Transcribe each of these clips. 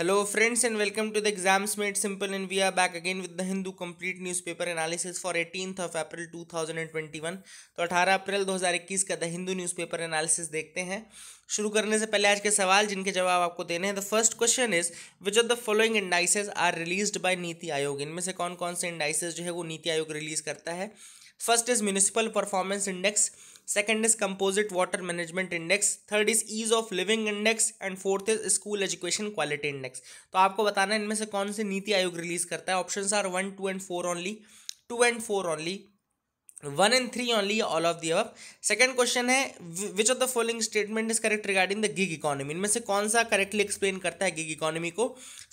Hello, friends, and welcome to the Exams Made Simple. And we are back again with the Hindu complete newspaper analysis for 18th of April 2021. तो 18 April 2021 का the Hindu newspaper analysis देखते हैं शुरू करने से पहले आज के सवाल जिनके जवाब आपको देने हैं the first question is which of the following indices are released by NITI Aayog इनमें से कौन कौन से इंडाइसेस जो है वो नीति आयोग रिलीज़ करता है first is municipal performance index second is composite water management index third is ease of living index and fourth is school education quality index तो आपको बताना है, इनमें से कौन से नीति आयोग रिलीज़ करता है? Option are one two and four only two and four only one and three only all of the अब सेकेंड क्वेश्चन है which of the following statement is correct regarding the gig economy इनमें से कौन सा correctly explain करता है gig economy को?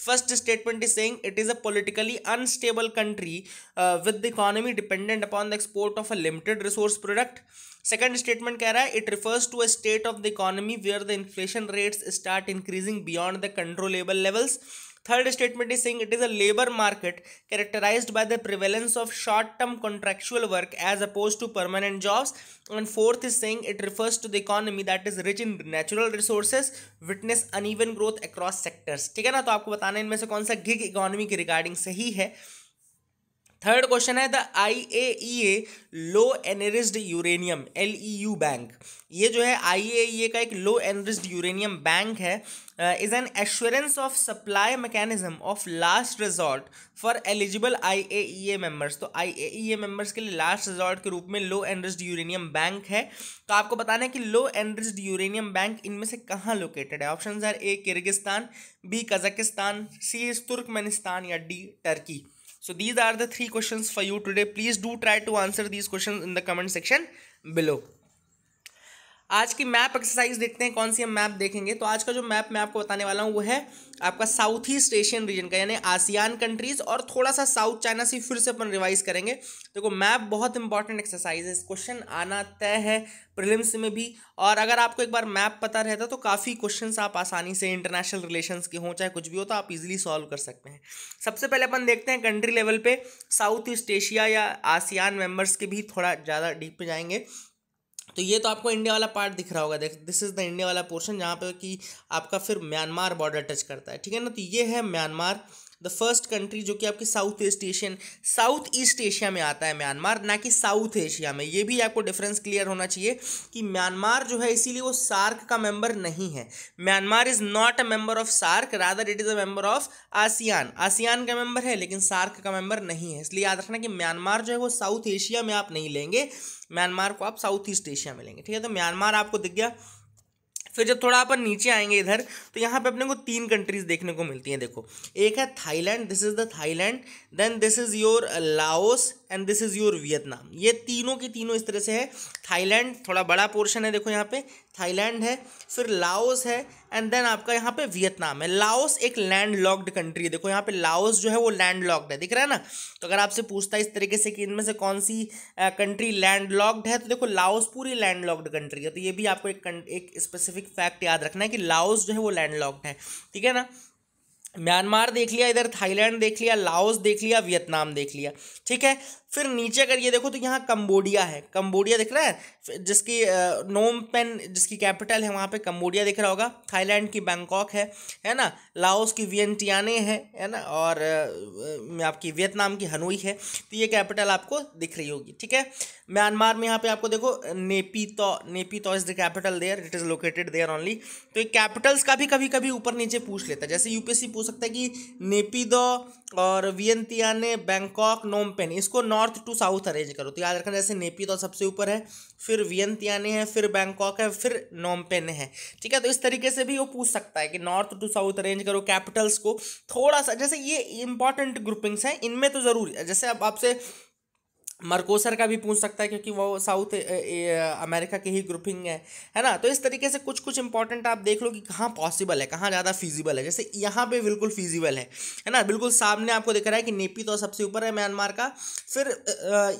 First statement is saying it is a politically unstable country with the economy dependent upon the export of a limited resource product second statement कह रहा है it refers to a state of the economy where the inflation rates start increasing beyond the controllable levels third statement is saying it is a labour market characterise by the prevalence of short term contractual work as oppose to permanent jobs and fourth is saying it refers to the economy that is rich in natural resources witness an growth across sectors ठीक है ना? तो आपको बताना इनमें से कौन सा गिग इकोनॉमी के रिगार्डिंग सही है? थर्ड क्वेश्चन है the I A E A low enriched uranium L E U bank ये जो है आई ए ई ए का एक लो एनरिस्ड यूरेनियम बैंक है is an assurance of supply mechanism of last resort for eligible I A E A members तो I A E A members के लिए last resort के रूप में low enriched uranium bank है। तो आपको बताना है कि लो एनरिस्ड यूरेनियम बैंक इनमें से कहाँ लोकेटेड है? Option are A Kyrgyzstan B Kazakhstan C Turkmenistan या D Turkey So these are the three questions for you today. Please do try to answer these questions in the comment section below. आज की map exercise देखते हैं, कौन सी हम map देखेंगे। तो आज का जो मैप मैं आपको बताने वाला हूँ, वो है आपका साउथ ईस्ट एशियन रीजन का, यानी आसियान कंट्रीज़ और थोड़ा सा साउथ चाइना से फिर से अपन रिवाइज करेंगे। देखो तो मैप बहुत इंपॉर्टेंट एक्सरसाइज है। इस क्वेश्चन आना तय है प्रिलिम्स में भी। और अगर आपको एक बार मैप पता रहता तो काफ़ी क्वेश्चन आप आसानी से इंटरनेशनल रिलेशन के हों, चाहे कुछ भी हो तो आप इजिली सॉल्व कर सकते हैं। सबसे पहले अपन देखते हैं कंट्री लेवल पे साउथ ईस्ट एशिया या आसियान मेंबर्स के भी थोड़ा ज़्यादा डीप में जाएँगे। तो ये तो आपको इंडिया वाला पार्ट दिख रहा होगा। देख दिस इज़ द इंडिया वाला पोर्शन जहाँ पे कि आपका फिर म्यांमार बॉर्डर टच करता है। ठीक है ना? तो ये है म्यांमार द फ़र्स्ट कंट्री जो कि आपकी south east Asian south east Asia में आता है म्यांमार ना कि साउथ एशिया में। ये भी आपको डिफरेंस क्लियर होना चाहिए कि म्यांमार जो है, इसीलिए वो सार्क का मेंबर नहीं है। Myanmar is not a member of SAARC rather it is a member of ASEAN ASEAN का मेंबर है, लेकिन सार्क का मेंबर नहीं है। इसलिए याद रखना कि म्यांमार जो है, वो साउथ एशिया में आप नहीं लेंगे। म्यांमार को आप साउथ ईस्ट एशिया में लेंगे। ठीक है तो म्यांमार आपको दिख गया। फिर जब थोड़ा अपन नीचे आएँगे इधर तो यहाँ पे अपने को तीन कंट्रीज़ देखने को मिलती हैं, देखो। एक है Thailand this is the Thailand then this is your Laos and this is your Vietnam ये तीनों की तीनों इस तरह से है। थाईलैंड थोड़ा बड़ा पोर्शन है, देखो यहाँ पे। थाईलैंड है, फिर लाओस है एंड देन आपका यहाँ पे वियतनाम है। लाओस एक लैंड लॉक्ड कंट्री है। देखो यहाँ पे लाओस जो है वो लैंड लॉक्ड है। दिख रहा है ना? तो अगर आपसे पूछता है इस तरीके से कि इनमें से कौन सी कंट्री लैंड लॉक्ड है तो देखो लाओस पूरी लैंड लॉक्ड कंट्री है। तो ये भी आपको एक एक स्पेसिफिक फैक्ट याद रखना है कि लाओस जो है वो लैंड लॉक्ड है। ठीक है ना? म्यांमार देख लिया, इधर थाईलैंड देख लिया, लाओस देख लिया, वियतनाम देख लिया। ठीक है? फिर नीचे अगर ये देखो तो यहाँ कम्बोडिया है। कम्बोडिया दिख रहा है? जिसकी नोम पेन जिसकी कैपिटल है, वहाँ पे कम्बोडिया दिख रहा होगा। थाईलैंड की बैंकॉक है है ना? लाओस की वियंटियाने है है ना? और आपकी वियतनाम की हनोई है तो ये कैपिटल आपको दिख रही होगी, ठीक है? म्यांमार में यहाँ पे आपको देखो Naypyidaw Naypyidaw is the capital there it is located there only तो ये कैपिटल्स का भी कभी कभी ऊपर नीचे पूछ लेता है। जैसे यूपीएससी पूछ सकता है कि नेपीदो और वियंतियाने बैंकॉक नोमपेन इसको नॉर्थ टू साउथ अरेंज करो। तो याद रखना, जैसे नेपी तो सबसे ऊपर है, फिर वियंतियाने है, फिर बैंकॉक है, फिर नोमपेन है। ठीक है तो इस तरीके से भी वो पूछ सकता है कि नॉर्थ टू साउथ अरेंज करो कैपिटल्स को। थोड़ा सा, जैसे ये इंपॉर्टेंट ग्रुपिंग्स हैं, इनमें तो ज़रूरी है जैसे अब आपसे मरकोसर का भी पूछ सकता है, क्योंकि वो साउथ अमेरिका की ही ग्रुपिंग है है ना? तो इस तरीके से कुछ कुछ इंपॉर्टेंट आप देख लो कि कहाँ पॉसिबल है, कहाँ ज़्यादा फीजिबल है। जैसे यहाँ पे बिल्कुल फीजिबल है है ना? बिल्कुल सामने आपको दिख रहा है कि नेपी तो सबसे ऊपर है म्यांमार का। फिर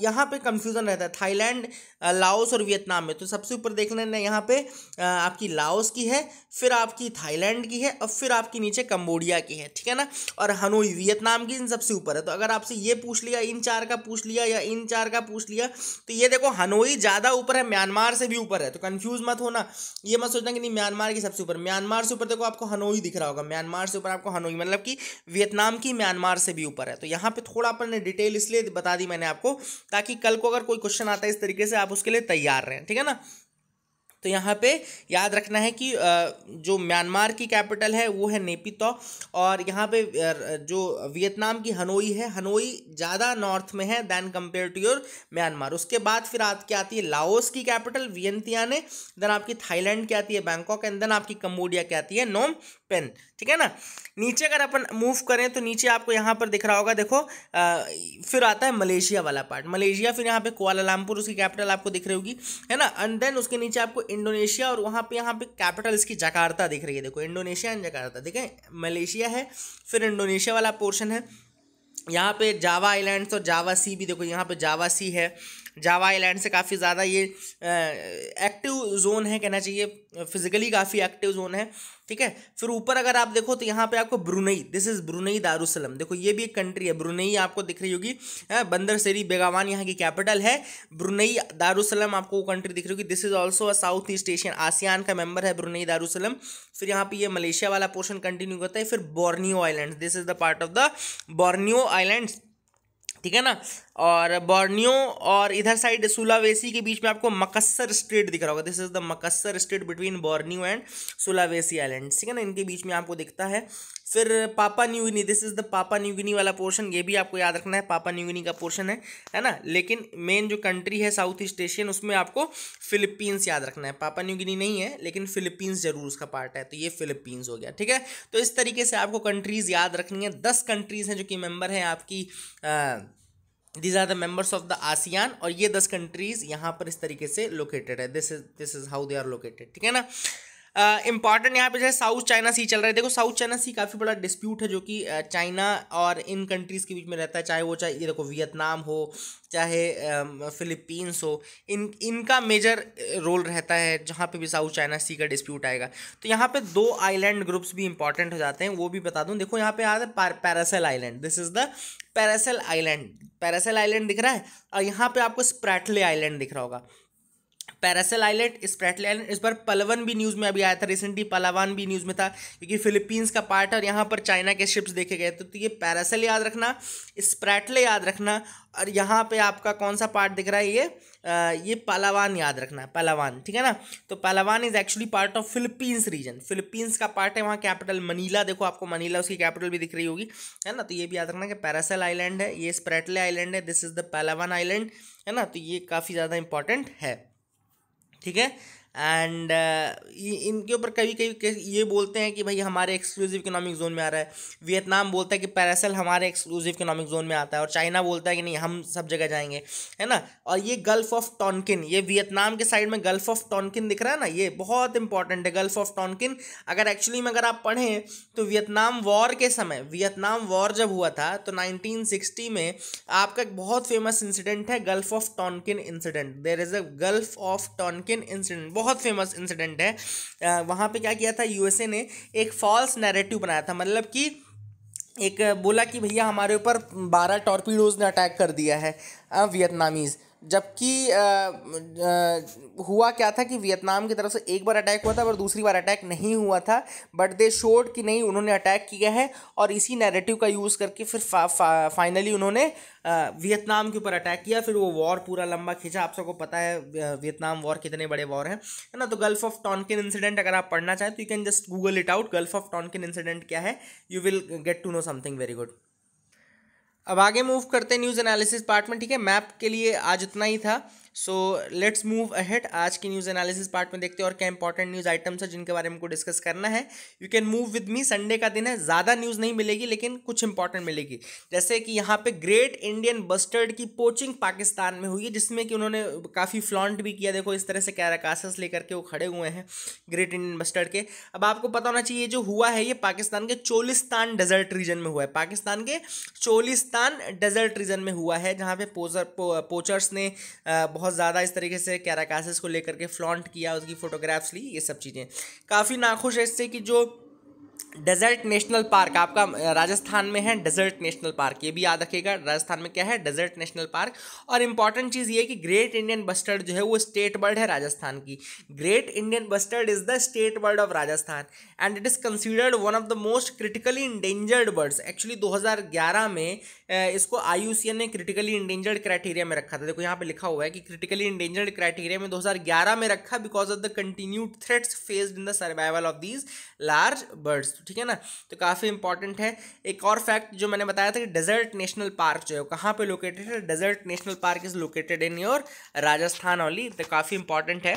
यहाँ पे कंफ्यूजन रहता है थाईलैंड लाओस और वियतनाम में। तो सबसे ऊपर देख लेना यहाँ पे आपकी लाओस की है, फिर आपकी थाईलैंड की है और फिर आपकी नीचे कम्बोडिया की है, ठीक है ना? और हनोई वियतनाम की इन सबसे ऊपर है। तो अगर आपसे ये पूछ लिया, इन चार का पूछ लिया या इन चार का पूछ लिया। तो ये देखो, हनोई ज़्यादा ऊपर है, म्यांमार से भी ऊपर है। तो कन्फ्यूज़ मत होना। ये मत सोचना कि नहीं, म्यांमार की सबसे ऊपर। म्यांमार से ऊपर देखो, आपको हनोई दिख रहा होगा। म्यांमार से ऊपर आपको हनोई मतलब कि वियतनाम की म्यांमार से भी ऊपर है। तो यहाँ पर थोड़ा अपन ने डिटेल इसलिए बता दी मैंने आपको, ताकि कल को अगर कोई क्वेश्चन आता है इस तरीके से, आप उसके लिए तैयार रहें। ठीक है ना? तो यहाँ पे याद रखना है कि जो म्यांमार की कैपिटल है वो है नेपितो और यहाँ पे जो वियतनाम की हनोई है हनोई ज़्यादा नॉर्थ में है than compare to your Myanmar. उसके बाद फिर आज क्या आती है लाओस की कैपिटल वियंतियाने देन आपकी थाईलैंड की आती है बैंकॉक एंड देन आपकी कम्बोडिया की आती है नोम पेन ठीक है ना? नीचे अगर अपन मूव करें तो नीचे आपको यहाँ पर दिख रहा होगा देखो आ, फिर आता है मलेशिया वाला पार्ट मलेशिया फिर यहाँ पे कुआलालंपुर उसकी कैपिटल आपको दिख रही होगी है ना? एंड देन उसके नीचे आपको इंडोनेशिया और वहाँ पे यहाँ पे कैपिटल इसकी जकार्ता दिख रही है। देखो, इंडोनेशिया एंड जकार्ता देखें मलेशिया है, फिर इंडोनेशिया वाला पोर्शन है। यहाँ पे जावा आइलैंड्स और जावा सी भी देखो, यहाँ पे जावा सी है। जावा आइलैंड से काफ़ी ज़्यादा ये एक्टिव जोन है कहना चाहिए। फिजिकली काफ़ी एक्टिव जोन है, ठीक है? फिर ऊपर अगर आप देखो तो यहाँ पे आपको Brunei this is Brunei Darussalam देखो, ये भी एक कंट्री है ब्रुनई आपको दिख रही होगी। बंदर सेरी बेगावान यहाँ की कैपिटल है। ब्रुनई दारुसलम आपको कंट्री दिख रही होगी। This is also a south east Asian ASEAN का मेंबर है ब्रुनई दारुसलम फिर यहाँ पे ये मलेशिया वाला पोर्शन कंटिन्यू करता है। फिर Borneo island this is the part of the Borneo island ठीक है ना? और बॉर्नियो और इधर साइड सुलावेसी के बीच में आपको मकसर स्ट्रेट दिख रहा होगा। This is the Makassar strait between Borneo and Sulawesi island ठीक है ना? इनके बीच में आपको दिखता है। फिर Papua New Guinea this is the Papua New Guinea वाला पोर्शन ये भी आपको याद रखना है पापा न्यूगिनी का पोर्शन है है ना? लेकिन मेन जो कंट्री है साउथ ईस्ट एशियन उसमें आपको फिलीपींस याद रखना है। पापा न्यूगिनी नहीं है लेकिन फिलीपींस ज़रूर उसका पार्ट है तो ये फिलीपींस हो गया ठीक है? तो इस तरीके से आपको कंट्रीज़ याद रखनी है। दस कंट्रीज़ हैं जो कि मेंबर हैं आपकी आ, these are the members of the ASEAN और ये दस कंट्रीज़ यहाँ पर इस तरीके से लोकेटेड है। This is this is how they are located ठीक है ना? इंपॉर्टेंट uh, यहाँ पे जो है साउथ चाइना सी चल रहा है। देखो साउथ चाइना सी काफ़ी बड़ा डिस्प्यूट है जो कि चाइना uh, और इन कंट्रीज़ के बीच में रहता है। चाहे वो चाहे ये देखो वियतनाम हो चाहे फिलीपींस um, हो इन इनका मेजर रोल रहता है जहाँ पे भी साउथ चाइना सी का डिस्प्यूट आएगा। तो यहाँ पे दो आइलैंड ग्रुप्स भी इंपॉर्टेंट हो जाते हैं वो भी बता दूँ। देखो यहाँ पे आता है Paracel island this is the Paracel island Paracel island दिख रहा है और यहाँ पे आपको स्प्रैटले आइलैंड दिख रहा होगा। पैरासेल आइलैंड स्प्रैटले आइलैंड इस बार पलवन भी न्यूज़ में अभी आया था रिसेंटली पलावान भी न्यूज़ में था क्योंकि फिलीपींस का पार्ट और यहाँ पर चाइना के शिप्स देखे गए। तो, तो ये पैरासेल याद रखना स्प्रैटले याद रखना और यहाँ पे आपका कौन सा पार्ट दिख रहा है ये? आ, ये पालावान याद रखना है पालावान ठीक है ना? तो Palawan is actually part of Philippines region Philippines का पार्ट है वहाँ कैपिटल मनीला देखो आपको मनीला उसकी कैपिटल भी दिख रही होगी है ना? तो ये भी याद रखना कि पैरासेल आइलैंड है ये स्प्रेटले आइलैंड है this is the Palawan island है ना? तो ये काफ़ी ज़्यादा इंपॉर्टेंट है। ठीक है? एंड uh, इनके ऊपर कभी कभी ये बोलते हैं कि भाई हमारे एक्सक्लूसिव इकोनॉमिक जोन में आ रहा है। वियतनाम बोलता है कि पैरासल हमारे एक्सक्लूसिव इकोनॉमिक जोन में आता है और चाइना बोलता है कि नहीं हम सब जगह जाएँगे। है ना? और ये गल्फ ऑफ़ टॉनकिन ये वियतनाम के साइड में गल्फ ऑफ़ टॉनकिन दिख रहा है ना? ये बहुत इंपॉर्टेंट है गल्फ ऑफ़ टॉनकिन अगर एक्चुअली में अगर आप पढ़ें तो वियतनाम वॉर के समय वियतनाम वॉर जब हुआ था तो नाइनटीन में आपका एक बहुत फ़ेमस इंसिडेंट है Gulf of Tonkin incident there is a Gulf of Tonkin incident बहुत फ़ेमस इंसिडेंट है। वहाँ पे क्या किया था यूएसए ने एक फॉल्स नैरेटिव बनाया था। मतलब कि एक बोला कि भैया हमारे ऊपर बारह टॉर्पीडोज ने अटैक कर दिया है वियतनामीज़ जबकि हुआ क्या था कि वियतनाम की तरफ़ से एक बार अटैक हुआ था पर दूसरी बार अटैक नहीं हुआ था बट दे शोड कि नहीं उन्होंने अटैक किया है और इसी नैरेटिव का यूज़ करके फिर फा, फा, फाइनली उन्होंने वियतनाम के ऊपर अटैक किया फिर वो वॉर पूरा लंबा खींचा। आप सबको पता है वियतनाम वॉर कितने बड़े वॉर हैं है ना? तो गल्फ ऑफ़ टॉनकिन इंसिडेंट अगर आप पढ़ना चाहें तो you can just Google it out Gulf of Tonkin incident क्या है? You will get to know something very good अब आगे मूव करते हैं न्यूज़ एनालिसिस पार्ट में, ठीक है? मैप के लिए आज उतना ही था। सो लेट्स मूव अहेड आज की न्यूज़ एनालिसिस पार्ट में देखते हैं और क्या इंपॉर्टेंट न्यूज़ आइटम्स है जिनके बारे में को डिस्कस करना है। You can move with me Sunday का दिन है। ज़्यादा न्यूज़ नहीं मिलेगी, लेकिन कुछ इंपॉर्टेंट मिलेगी। जैसे कि यहाँ पे ग्रेट इंडियन बस्टर्ड की पोचिंग पाकिस्तान में हुई है, जिसमें कि उन्होंने काफ़ी फ्लॉन्ट भी किया। देखो, इस तरह से कैराकासस लेकर के वो खड़े हुए हैं ग्रेट इंडियन बस्टर्ड के। अब आपको पता होना चाहिए जो हुआ है, ये पाकिस्तान के चोलिस्तान डेजर्ट रीजन में हुआ है। पाकिस्तान के चोलिस्तान डेजर्ट रीजन में हुआ है, जहाँ पे पोजर पोचर्स ने बहुत बहुत ज़्यादा इस तरीके से कैराकासिस को लेकर के फ्लॉन्ट किया, उसकी फ़ोटोग्राफ्स ली, ये सब चीज़ें। काफ़ी नाखुश है इससे कि जो डेजर्ट नेशनल पार्क, आपका राजस्थान में है डेजर्ट नेशनल पार्क, ये भी याद रखिएगा, राजस्थान में क्या है? Desert national park. और इंपॉर्टेंट चीज़ ये कि ग्रेट इंडियन बस्टर्ड जो है वो स्टेट बर्ड है राजस्थान की। Great Indian bustard is the state bird of Rajasthan and it is considered one of the most critically endangered birds. Actually 2011 में इसको आईयूसीएन ने क्रिटिकली इंडेंजर्ड क्राइटेरिया में रखा था। देखो, यहाँ पर लिखा हुआ है कि क्रिटिकली इंडेंजर्ड क्राइटेरिया में 2011 में रखा because of the continued threats faced in the survival of these large birds ठीक है ना? तो काफ़ी इंपॉर्टेंट है। एक और फैक्ट जो मैंने बताया था कि डेजर्ट नेशनल पार्क जो है कहाँ पे लोकेटेड है? Desert national park is located in your Rajasthan only तो काफ़ी इंपॉर्टेंट है।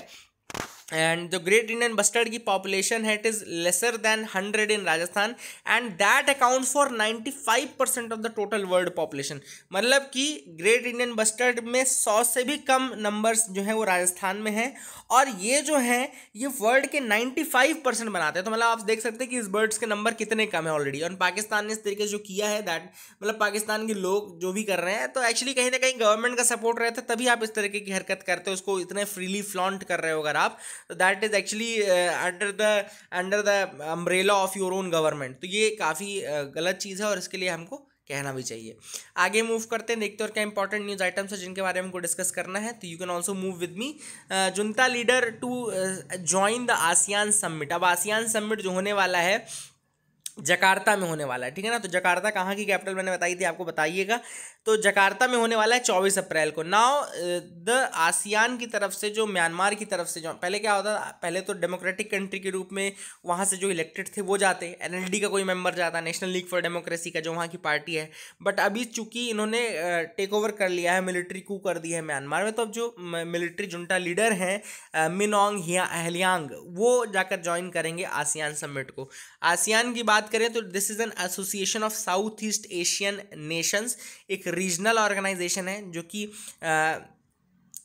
एंड जो ग्रेट इंडियन बस्टर्ड की पॉपुलेशन है it is lesser than hundred in Rajasthan and that account for ninety five percent of the total world population मतलब कि great Indian bustard में सौ से भी कम नंबर्स जो हैं वो राजस्थान में हैं और ये जो है, ये वर्ल्ड के नाइन्टी फाइव परसेंट बनाते हैं। तो मतलब आप देख सकते हैं कि इस बर्ड्स के नंबर कितने कम है ऑलरेडी और पाकिस्तान ने इस तरीके से जो किया है दैट मतलब पाकिस्तान के लोग जो भी कर रहे हैं तो एक्चुअली कहीं ना कहीं गवर्नमेंट का सपोर्ट रहता है, तभी आप इस तरीके की हरकत करते हो, उसको इतने फ्रीली फ्लॉन्ट कर रहे हो अगर आप। तो that is actually under the under the umbrella of your own government तो ये काफ़ी uh, गलत चीज़ है और इसके लिए हमको कहना भी चाहिए। आगे मूव करते हैं देखते और क्या इंपॉर्टेंट न्यूज़ आइटम्स है जिनके बारे में हमको डिस्कस करना है। तो you can also move with me जुनता leader to join the ASEAN summit अब आसियान समिट जो होने वाला है जकार्ता में होने वाला है ठीक है ना? तो जकार्ता कहाँ की कैपिटल मैंने बताई थी आपको बताइएगा। तो जकार्ता में होने वाला है चौबीस अप्रैल को। नाउ द आसियान की तरफ़ से जो, म्यांमार की तरफ़ से जो, पहले क्या होता था, पहले तो डेमोक्रेटिक कंट्री के रूप में वहाँ से जो इलेक्टेड थे, वो जाते। एन का कोई मेंबर जाता नेशनल लीग फॉर डेमोक्रेसी का जो वहाँ की पार्टी है। बट अभी चूँकि इन्होंने टेक ओवर कर लिया है मिलिट्री कू कर दी है म्यांमार में तो अब जो मिलिट्री जुंटा लीडर हैं मिनोंग हलियांग वो जाकर ज्वाइन करेंगे आसियान समिट को। आसियान की बात करें तो this is an association of South East Asian nations एक रीजनल ऑर्गेनाइजेशन है, जो कि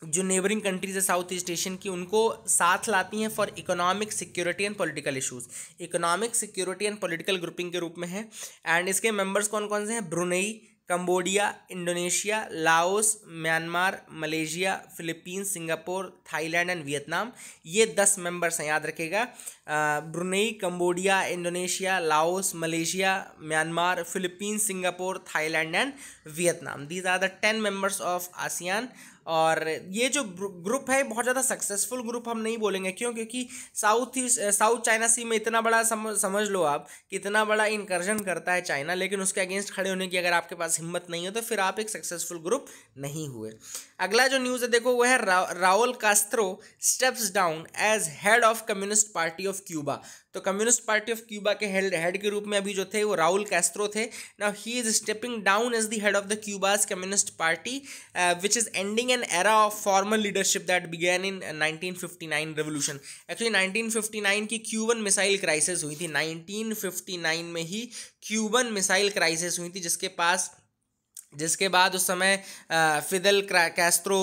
जो नेबरिंग कंट्रीज़ है साउथ ईस्ट एशियन की, उनको साथ लाती हैं for economic security and political issues economic security and political grouping के रूप में है। एंड इसके मेंबर्स कौन कौन से हैं? Brunei Cambodia Indonesia Laos Myanmar Malaysia Philippines Singapore Thailand and Vietnam ये दस मेंबर्स हैं, याद रखेगा Brunei Cambodia Indonesia Laos Malaysia Myanmar Philippines Singapore Thailand and Vietnam. These are the ten members of ASEAN और ये जो ग्रुप है बहुत ज़्यादा सक्सेसफुल ग्रुप हम नहीं बोलेंगे। क्यों? क्योंकि South East South China Sea में इतना बड़ा समझ समझ लो आप कि इतना बड़ा इनकर्जन करता है चाइना लेकिन उसके अगेंस्ट खड़े होने की अगर आपके पास हिम्मत नहीं है तो फिर आप एक सक्सेसफुल ग्रुप नहीं हुए। अगला जो न्यूज़ है देखो वो है रा, Raul Castro steps down as head of Communist Party of Cuba तो कम्युनिस्ट पार्टी ऑफ़ क्यूबा के हेड के रूप में अभी जो थे वो राहुल कैस्ट्रो थे. Now he is stepping down as the head of the Cuba's Communist Party which is ending an era of formal leadership that began in 1959 revolution actually 1959 की क्यूबन मिसाइल क्राइसिस हुई थी. 1959 में ही क्यूबन मिसाइल क्राइसिस हुई थी, जिसके पास, जिसके बाद उस समय फिदल कैस्ट्रो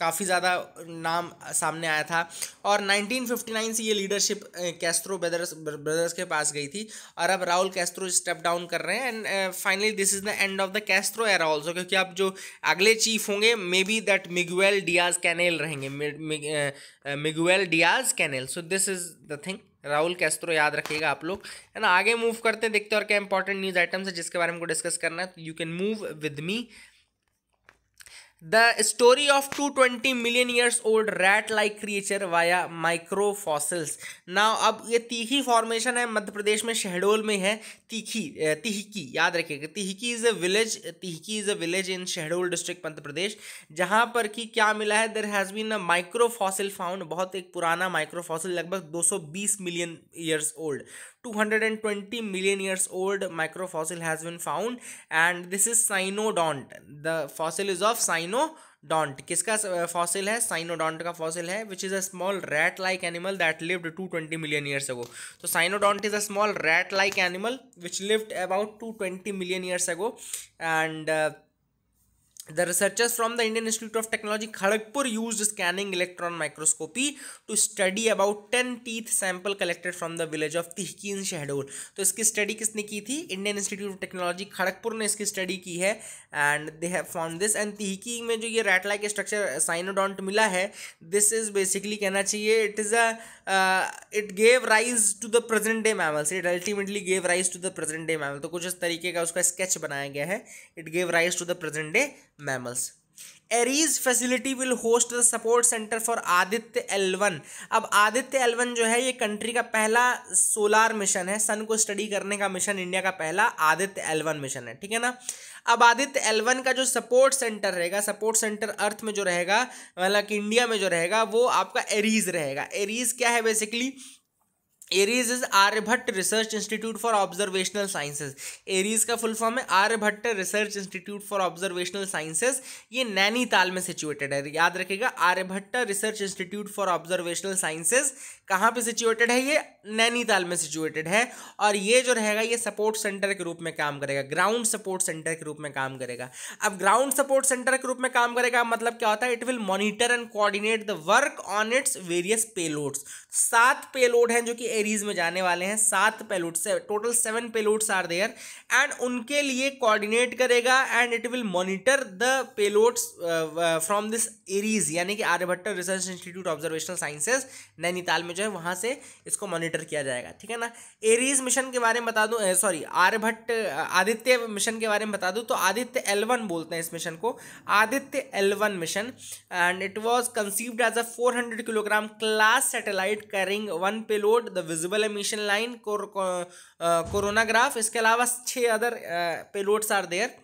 काफ़ी ज़्यादा नाम सामने आया था। और 1959 से ये लीडरशिप कैस्ट्रो ब्रदर्स ब्रदर्स के पास गई थी और अब राहुल कैस्ट्रो स्टेप डाउन कर रहे हैं। And finally this is the end of the Castro era also क्योंकि अब जो अगले चीफ होंगे may be that Miguel Diaz Canel रहेंगे Miguel Diaz Canel so this is the thing Rahul Castro याद रखिएगा आप लोग। है ना आगे मूव करते हैं, देखते हैं और क्या इंपॉर्टेंट न्यूज़ आइटम्स है जिसके बारे में को डिस्कस करना है। You can move with me The story of 220 million years old rat-like creature via microfossils. Now, अब ये तीखी फॉर्मेशन है, मध्य प्रदेश में शहडोल में है, तीखी तिहकी, याद रखिएगा Tihki is a village Tihki is a village in Shahdol district Madhya Pradesh, जहाँ पर कि क्या मिला है there has been a microfossil found बहुत एक पुराना माइक्रोफॉसिल लगभग 220 million years old 220 million years old microfossil has been found, and this is cynodont the fossil is of cynodont किसका फॉसिल है साइनोडोंट का फॉसिल है which is a small rat like animal that lived 220 million years ago तो cynodont is a small rat like animal which lived about 220 million years ago and The researchers from the Indian Institute of Technology Kharagpur used scanning electron microscopy to study about 10 teeth sample collected from the village of Tihki in Shahdol. तो इसकी study किसने की थी Indian Institute of Technology Kharagpur ने इसकी study की है and they have found this and Tihki में जो ये रैटलाइक स्ट्रक्चर साइनोडोंट मिला है दिस इज़ बेसिकली कहना चाहिए it is a it gave rise to the present day mammals it ultimately gave rise to the present day mammal तो कुछ इस तरीके का उसका स्केच बनाया गया है. It gave rise to the present day mammals ARIES facility will host the support centre for Aditya L one अब आदित्य एलवन जो है, ये कंट्री का पहला सोलार मिशन है। सन को स्टडी करने का मिशन इंडिया का पहला आदित्य एलवन मिशन है। ठीक है ना? अब आदित्य एलवन का जो सपोर्ट सेंटर रहेगा सपोर्ट सेंटर अर्थ में जो रहेगा मतलब कि इंडिया में जो रहेगा, वो आपका एरीज रहेगा। एरीज क्या है basically ARIES is Aryabhatta Research Institute for Observational Sciences ARIES का फुल फॉर्म है Aryabhatta Research Institute for Observational Sciences ये नैनीताल में सिचुएटेड है। याद रखेगा Aryabhatta Research Institute for Observational Sciences कहाँ पे सिचुएटेड है ये? नैनीताल में सिचुएटेड है। और ये जो रहेगा, ये सपोर्ट सेंटर के रूप में काम करेगा। ग्राउंड सपोर्ट सेंटर के रूप में काम करेगा। अब ग्राउंड सपोर्ट सेंटर के रूप में काम करेगा मतलब क्या होता है? It will monitor and coordinate the work on its various payloads सात पेलोड हैं जो कि एरीज में जाने वाले हैं। सात पेलोड से total seven payloads are there and उनके लिए कोऑर्डिनेट करेगा and it will monitor the payloads from this ARIES यानी कि Aryabhatta Research Institute Observational Sciences Nainital में जो है वहाँ से इसको मॉनिटर किया जाएगा, ठीक है ना? एरीज मिशन के बारे में बता दूँ सॉरी आर्यभट्ट आदित्य मिशन के बारे में बता दूँ तो आदित्य एलवन बोलते हैं इस मिशन को। Aditya L one mission and it was conceived as a four kilogram class satellite carrying one payload the visible emission line coronagraph इसके अलावा छः अदर पेलोड्स आर देयर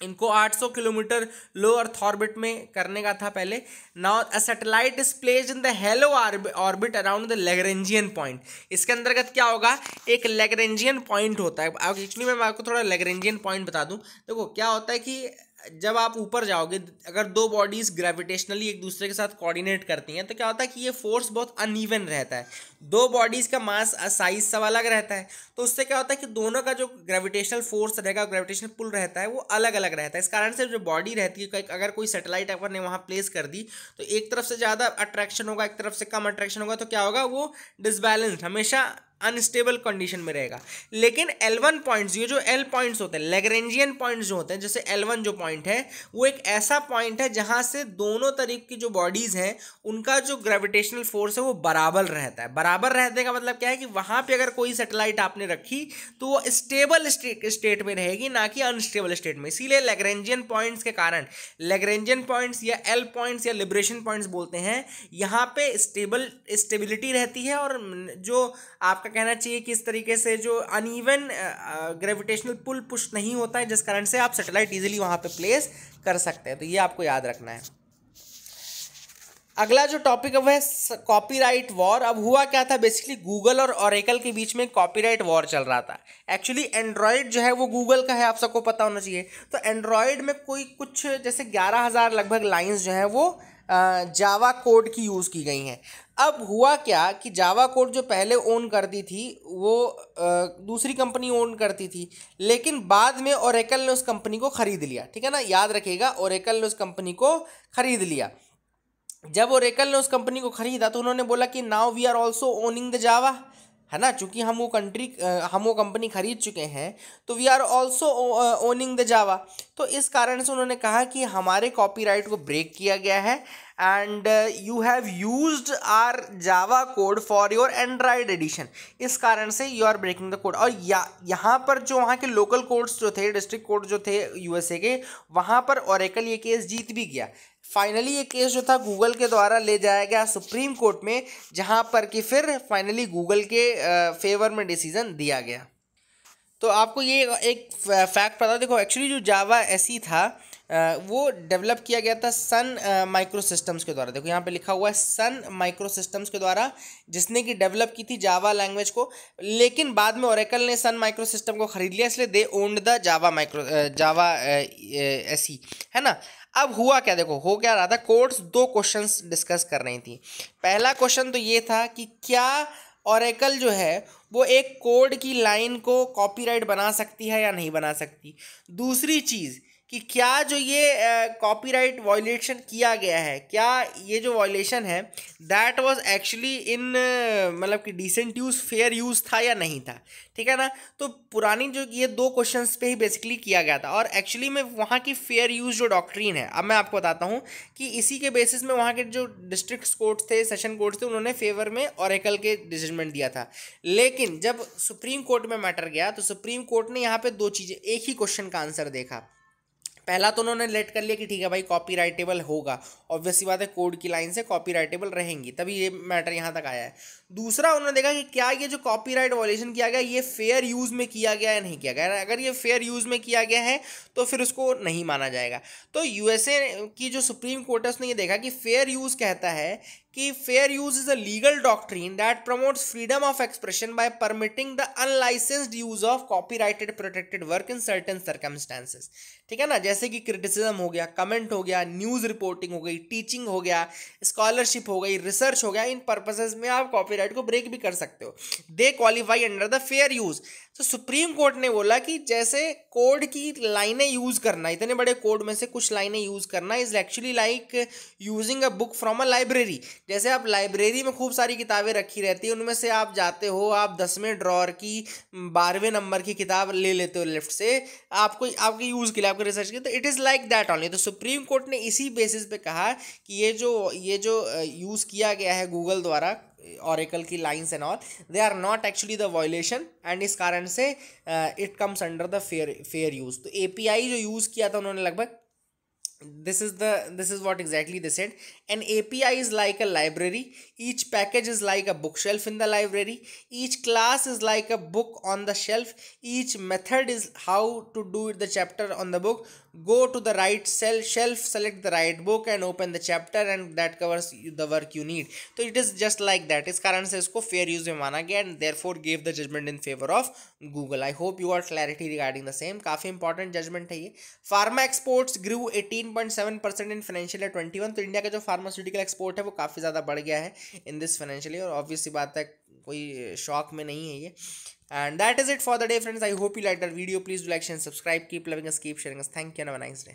इनको 800 किलोमीटर लो अर्थ ऑर्बिट में करने का था पहले। Now a satellite is placed in the halo orbit around the Lagrangian point इसके अंतर्गत क्या होगा? एक लेगरेंजियन पॉइंट होता है। एक्चुअली मैं आपको थोड़ा लेगरेंजियन पॉइंट बता दूँ। देखो, क्या होता है कि जब आप ऊपर जाओगे, अगर दो बॉडीज ग्रेविटेशनली एक दूसरे के साथ कोऑर्डिनेट करती हैं तो क्या होता है कि ये फोर्स बहुत अनइवन रहता है। दो बॉडीज़ का मास साइज़ सब अलग रहता है। तो उससे क्या होता है कि दोनों का जो ग्रेविटेशनल फोर्स रहेगा ग्रेविटेशनल पुल रहता है, वो अलग अलग रहता है। इस कारण से जो बॉडी रहती है अगर कोई सेटेलाइट अपन ने वहाँ प्लेस कर दी तो एक तरफ़ से ज़्यादा अट्रैक्शन होगा, एक तरफ़ से कम अट्रैक्शन होगा तो क्या होगा, वो डिसबैलेंस्ड हमेशा अनस्टेबल कंडीशन में रहेगा। लेकिन एल वन पॉइंट्स ये जो एल पॉइंट्स होते हैं लेगरेंजियन पॉइंट्स जो होते हैं, जैसे एल वन जो पॉइंट है, वो एक ऐसा पॉइंट है जहाँ से दोनों तरीके की जो बॉडीज़ हैं, उनका जो ग्रेविटेशनल फोर्स है, वो बराबर रहता है। बराबर रहने का मतलब क्या है कि वहाँ पे अगर कोई सेटेलाइट आपने रखी तो वो स्टेबल स्टेट में रहेगी, ना कि अनस्टेबल स्टेट में। इसीलिए लेगरेंजियन पॉइंट्स के कारण लेगरेंजियन पॉइंट्स या एल पॉइंट्स या लिबरेशन पॉइंट्स बोलते हैं, यहाँ पे स्टेबल स्टेबिलिटी रहती है और जो आपका आपका कहना चाहिए कि इस तरीके से जो अनइवन ग्रेविटेशनल पुल पुश नहीं होता है, जिस कारण से आप सेटेलाइट इजीली वहाँ पे प्लेस कर सकते हैं। तो ये आपको याद रखना है। अगला जो टॉपिक है कॉपीराइट वॉर अब हुआ क्या था? बेसिकली गूगल और ओरेकल के बीच में कॉपीराइट वॉर चल रहा था। एक्चुअली एंड्रॉयड जो है, वो गूगल का है, आप सबको पता होना चाहिए। तो एंड्रॉयड में कोई कुछ, जैसे ग्यारह हज़ार लगभग लाइंस जो हैं, वो जावा कोड की यूज़ की गई हैं। अब हुआ क्या कि जावा कोड जो पहले ओन करती थी, वो दूसरी कंपनी ओन करती थी, लेकिन बाद में ओरेकल ने उस कंपनी को ख़रीद लिया, ठीक है ना? याद रखिएगा ओरेकल ने उस कंपनी को ख़रीद लिया। जब ओरेकल ने उस कंपनी को ख़रीदा तो उन्होंने बोला कि now we are also owning the Java है ना? चूँकि हम वो कंट्री हम वो कंपनी खरीद चुके हैं तो we are also owning the Java तो इस कारण से उन्होंने कहा कि हमारे कॉपीराइट को ब्रेक किया गया है and you have use our Java code for your Android edition इस कारण से you are breaking the code और या, यहाँ पर जो वहाँ के लोकल कोड्स जो थे डिस्ट्रिक्ट कोड जो थे यूएसए के, वहाँ पर ओरेकल ये केस जीत भी गया. फाइनली ये केस जो था गूगल के द्वारा ले जाया गया सुप्रीम कोर्ट में, जहाँ पर कि फिर फाइनली गूगल के फेवर में डिसीज़न दिया गया. तो आपको ये एक फैक्ट पता, देखो एक्चुअली जो जावा ऐसी था वो डेवलप किया गया था सन माइक्रो सिस्टम्स के द्वारा। देखो, यहाँ पे लिखा हुआ है सन माइक्रो सिस्टम्स के द्वारा, जिसने कि डेवलप की थी जावा लैंग्वेज को, लेकिन बाद में ओरेकल ने सन माइक्रो सिस्टम को खरीद लिया, इसलिए they owned the Java micro Java ऐसी है ना? अब हुआ क्या? देखो, हो क्या रहा था? कोर्ट्स दो क्वेश्चंस डिस्कस कर रही थी। पहला क्वेश्चन तो ये था कि क्या ओरेकल जो है, वो एक कोड की लाइन को कॉपीराइट बना सकती है या नहीं बना सकती? दूसरी चीज़ कि क्या जो ये कॉपीराइट वॉयलेशन किया गया है, क्या ये जो वॉयलेशन है दैट वाज एक्चुअली इन मतलब कि डिसेंट यूज़ फेयर यूज़ था या नहीं था? ठीक है ना? तो पुरानी जो ये दो क्वेश्चंस पे ही बेसिकली किया गया था। और एक्चुअली में वहाँ की फेयर यूज़ जो डॉक्ट्रीन है, अब मैं आपको बताता हूँ कि इसी के बेसिस में वहाँ के जो डिस्ट्रिक्ट कोर्ट्स थे सेशन कोर्ट्स थे, उन्होंने फेवर में ऑरेकल के जजमेंट दिया था। लेकिन जब सुप्रीम कोर्ट में मैटर गया तो सुप्रीम कोर्ट ने यहाँ पर दो चीज़ें, एक ही क्वेश्चन का आंसर देखा। पहला तो उन्होंने लेट कर लिया कि ठीक है भाई कॉपी राइटेबल होगा ऑब्वियसली बात है कोड की लाइन से कॉपी राइटेबल रहेंगी, तभी ये मैटर यहाँ तक आया है। दूसरा, उन्होंने देखा कि क्या ये जो कॉपीराइट वॉलेशन किया गया, ये फेयर यूज़ में किया गया या नहीं किया गया? अगर ये फेयर यूज़ में किया गया है तो फिर उसको नहीं माना जाएगा। तो यूएसए की जो सुप्रीम कोर्ट है, उसने ये देखा कि फेयर यूज़ कहता है कि fair use is a legal doctrine that promotes freedom of expression by permitting the unlicensed use of copyrighted protected work in certain circumstances ठीक है ना? जैसे कि क्रिटिसिज्म हो गया कमेंट हो गया न्यूज़ रिपोर्टिंग हो गई टीचिंग हो गया स्कॉलरशिप हो गई रिसर्च हो गया, इन पर्पसेज में आप कॉपीराइट को ब्रेक भी कर सकते हो। They qualify under the fair use तो सुप्रीम कोर्ट ने बोला कि जैसे कोड की लाइनें यूज़ करना, इतने बड़े कोड में से कुछ लाइनें यूज़ करना is actually like using a book from a library जैसे आप लाइब्रेरी में खूब सारी किताबें रखी रहती हैं, उनमें से आप जाते हो, आप दसवें ड्रॉर की, बारहवें नंबर की किताब ले लेते हो लेफ़्ट से, आपको, आपके यूज़ के लिए, आपके रिसर्च के तो it is like that only तो सुप्रीम कोर्ट ने इसी बेसिस पे कहा कि ये जो ये जो यूज़ किया गया है गूगल द्वारा ऑरेकल की lines and all they are not actually the violation and इस कारण से it comes under the fair fair use तो एपीआई जो यूज़ किया था उन्होंने लगभग, this is the, this is what exactly they said. An api is like a library each package is like a bookshelf in the library each class is like a book on the shelf each method is how to do the chapter on the book go to the right cell shelf select the right book and open the chapter and that covers the work you need so it is just like that इस कारण से इसको fair use में माना गया and therefore gave the judgment in favor of Google I hope you got clarity regarding the same काफ़ी important judgment है ये pharma exports grew 18.7 percent in financial year 21 तो इंडिया का जो फार्मास्यूटिकल एक्सपोर्ट है, वो काफ़ी ज़्यादा बढ़ गया है इन दिस फाइनेंशियली और ऑब्वियसली बात है, कोई शॉक में नहीं है ये। And that is it for the day friends I hope you like that video please like and subscribe keep loving keep sharing thank you nice day